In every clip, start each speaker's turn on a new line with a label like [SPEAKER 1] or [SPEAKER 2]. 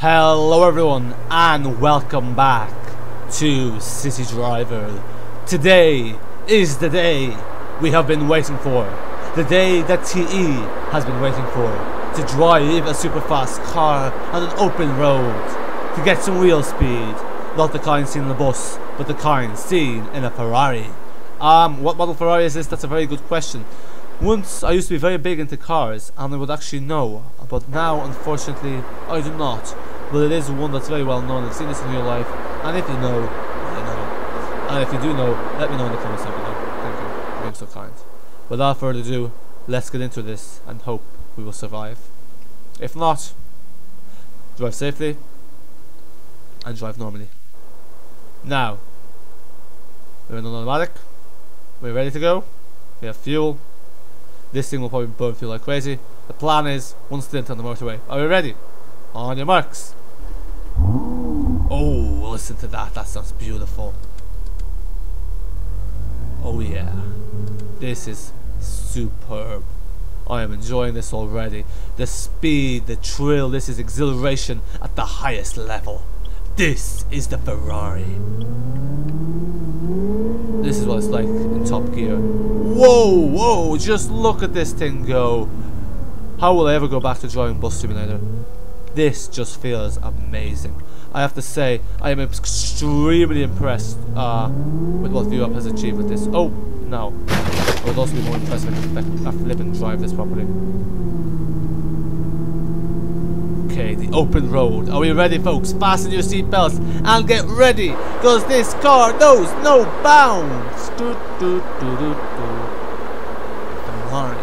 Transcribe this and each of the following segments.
[SPEAKER 1] Hello everyone and welcome back to City Driver. Today is the day we have been waiting for. The day that TE has been waiting for. To drive a super fast car on an open road. To get some wheel speed. Not the kind seen in a bus, but the kind seen in a Ferrari. Um, what model Ferrari is this? That's a very good question. Once I used to be very big into cars and I would actually know, but now unfortunately I do not. But it is one that's very well known. I've seen this in real life, and if you know, you know. And if you do know, let me know in the comments down below. Thank you for being so kind. Without further ado, let's get into this and hope we will survive. If not, drive safely and drive normally. Now, we're in an automatic. We're ready to go. We have fuel. This thing will probably burn through like crazy. The plan is one stint on the motorway. Are we ready? On your marks. Oh, listen to that. That sounds beautiful. Oh yeah. This is superb. I am enjoying this already. The speed, the thrill, this is exhilaration at the highest level. This is the Ferrari. This is what it's like in Top Gear. Whoa, whoa, just look at this thing go. How will I ever go back to driving Bus Simulator? This just feels amazing. I have to say, I am extremely impressed uh, with what ViewApp has achieved with this. Oh, no. I would also be more impressed if I could flip and drive this properly. Okay, the open road. Are we ready, folks? Fasten your seatbelts and get ready, because this car knows no bounds. Do, do, do, do, do. Ferrari.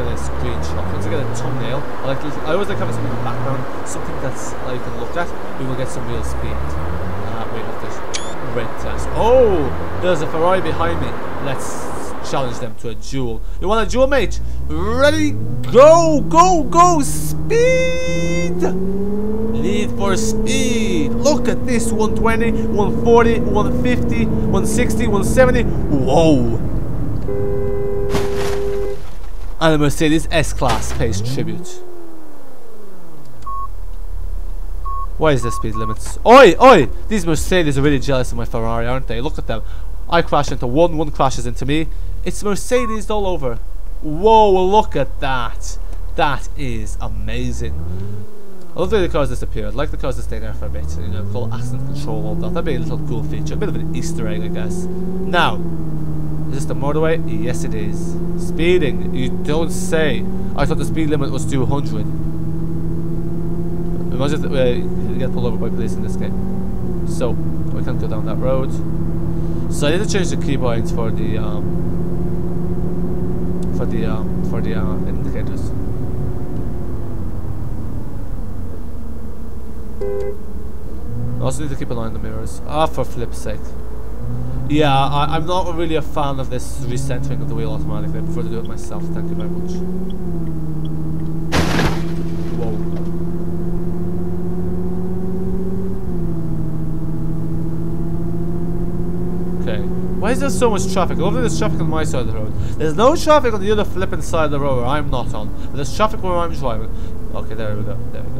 [SPEAKER 1] Get a screenshot. Once I get a thumbnail, I like. I always like having something in the background, something that's that you can look at. We will get some real speed. Uh, wait, look, this. red test. Oh, there's a Ferrari behind me. Let's challenge them to a duel. You want a duel, mate? Ready? Go, go, go! Speed! Need for speed. Look at this 120, 140, 150, 160, 170. Whoa! And the Mercedes S-Class pays tribute. Why is the speed limits? Oi, oi! These Mercedes are really jealous of my Ferrari, aren't they? Look at them. I crash into one, one crashes into me. It's Mercedes all over. Whoa, look at that. That is amazing. Love the cars disappear. I'd like the cars to stay there for a bit. You know, call accident control, all that. That'd be a little cool feature. A bit of an Easter egg, I guess. Now, is this the motorway? Yes, it is. Speeding. You don't say. I thought the speed limit was 200. Imagine that uh, you get pulled over by police in this game. So, we can't go down that road. So I need to change the keybinds for the um, for the um, for the uh, indicators. Also need to keep an eye on the mirrors. Ah, for flip's sake. Yeah, I, am not really a fan of this recentering of the wheel automatically. I prefer to do it myself. Thank you very much. Okay. Why is there so much traffic? I love there's traffic on my side of the road. There's no traffic on the other flipping side of the road where I'm not on. But there's traffic where I'm driving. Okay, there we go. There we go.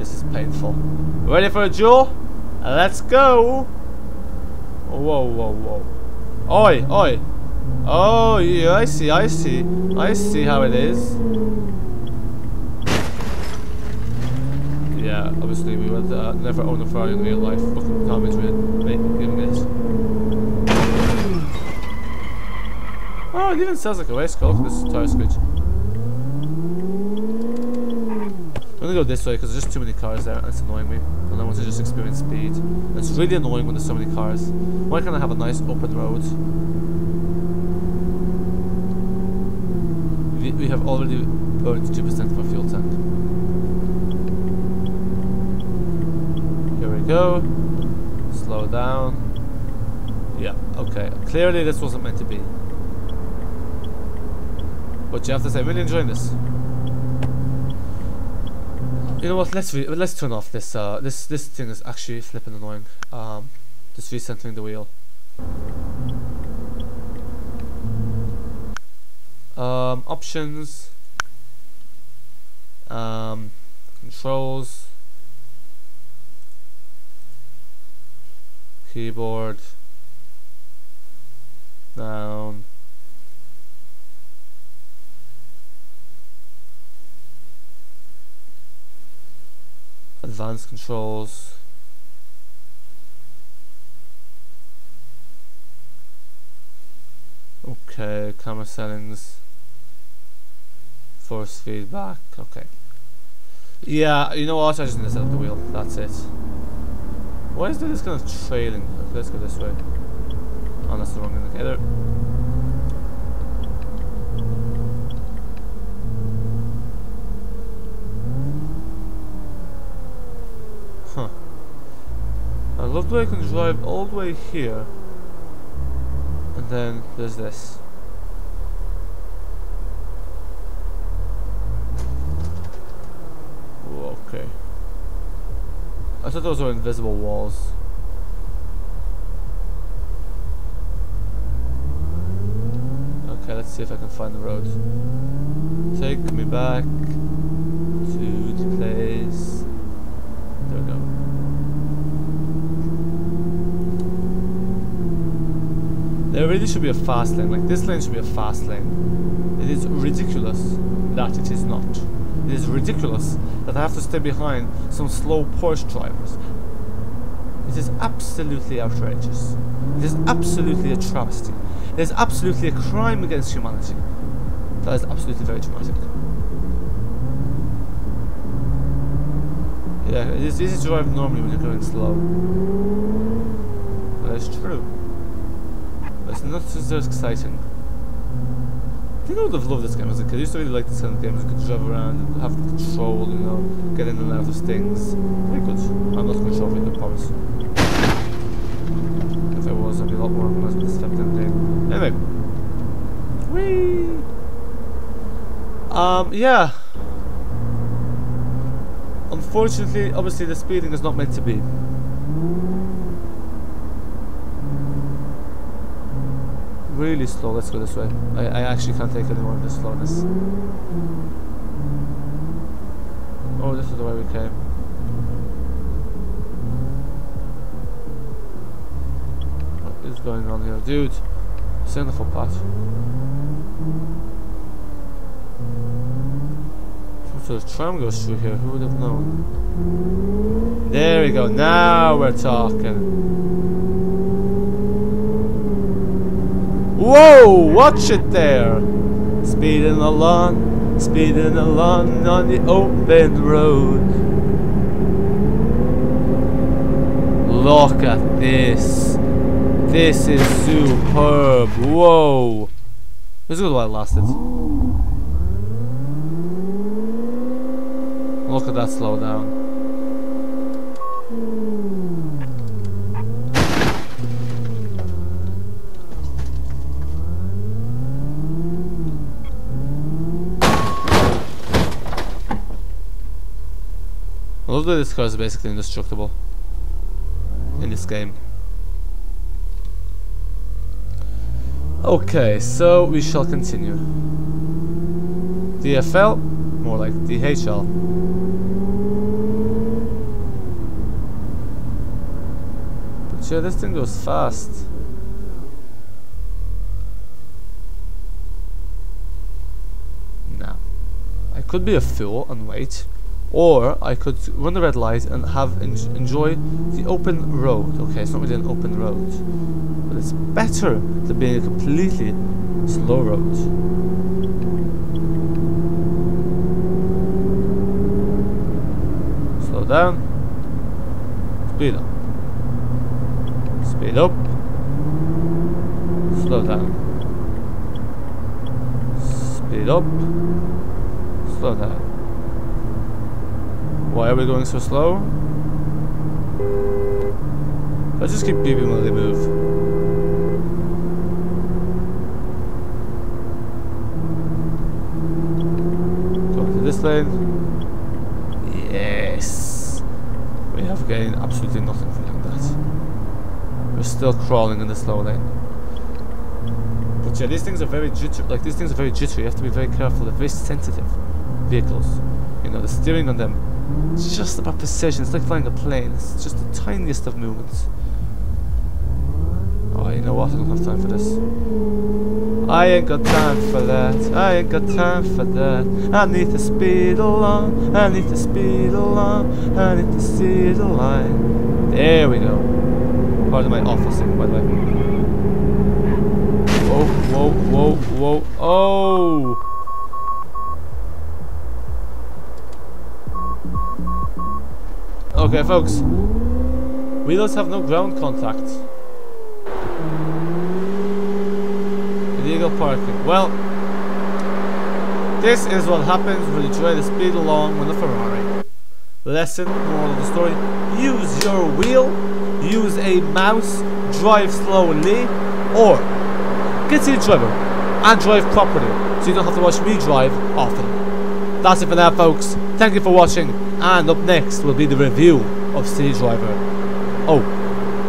[SPEAKER 1] This is painful. Ready for a duel? Let's go! Whoa, whoa, whoa. Oi, oi. Oh, yeah, I see, I see. I see how it is. Yeah, obviously we would uh, never own a Ferrari in real life. The comments we're giving this. Oh, it even sounds like a race car. Look at this tire screech. I'm gonna go this way because there's just too many cars there it's annoying me. And I want to just experience speed. It's really annoying when there's so many cars. Why can't I have a nice open road? We, have already burned 2% of our fuel tank. Here we go. Slow down. Yeah, okay. Clearly this wasn't meant to be. But you have to say, really enjoying this. You know what? Let's let's turn off this. Uh, this this thing is actually flipping annoying. Um, just recentering the wheel. Um, options. Um, controls, keyboard, down. Advanced controls. Okay, camera settings. Force feedback, okay. Yeah, you know what, I just need to set up the wheel, that's it. Why is this kind of trailing? Let's go this way. Oh, that's the wrong indicator. Way I can drive all the way here. And then there's this. Ooh, okay. I thought those were invisible walls. Okay, let's see if I can find the road. Take me back to the place. There we go. There really should be a fast lane. Like this lane should be a fast lane. It is ridiculous that it is not. It is ridiculous that I have to stay behind some slow Porsche drivers. It is absolutely outrageous. It is absolutely a travesty. It is absolutely a crime against humanity. That is absolutely very dramatic. Yeah, it is easy to drive normally when you're going slow. That is true. It's not as exciting. I think I would have loved this game as a kid. I used to really like this kind of games. You could drive around and have control, you know, get in and out of things. Very good. I'm not control freak, I promise. If I was, I'd be a lot more organized with this type of thing. Anyway. Whee! Um, yeah. Unfortunately, obviously the speeding is not meant to be. Really slow, let's go this way. I, I actually can't take any more of this slowness. Oh, this is the way we came. What is going on here? Dude, on the footpath. So the tram goes through here, who would have known? There we go, now we're talking. Whoa, watch it there! Speeding along, speeding along on the open road. Look at this. This is superb. Whoa. This is it lasted. Look at that slow down. Love that this car is basically indestructible in this game. Okay, so we shall continue. DFL, more like DHL. But yeah, this thing goes fast. Now, I could be a fool and wait, or I could run the red light and have en enjoy the open road. Okay, it's not really an open road, but it's better than being a completely slow road. Slow down. Speed up. Speed up. Slow down. Speed up. Slow down. Why are we going so slow? Let's just keep beeping while they move. Go to this lane. Yes. We have gained absolutely nothing from doing that. We're still crawling in the slow lane. But yeah, these things are very jittery. Like these things are very jittery. You have to be very careful. They're very sensitive vehicles. You You know, the steering on them, it's just about precision. It's like flying a plane. It's just the tiniest of movements. Oh, you know what? I don't have time for this. I ain't got time for that. I ain't got time for that. I need to speed along. I need to speed along. I need to see the line. There we go. Pardon my awful singing, by the way. Whoa, whoa, whoa, whoa. Oh! Okay, folks. Wheels have no ground contact. Illegal parking. Well, this is what happens when you try to speed along with a Ferrari. Lesson, moral of the story, use your wheel, use a mouse, drive slowly, or get to the driver and drive properly so you don't have to watch me drive often. That's it for now folks, thank you for watching and up next will be the review of City Driver. Oh,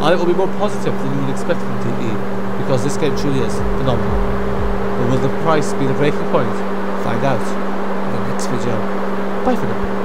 [SPEAKER 1] and it will be more positive than you would expect from TE because this game truly is phenomenal. But will the price be the breaking point? Find out in the next video. Bye for now.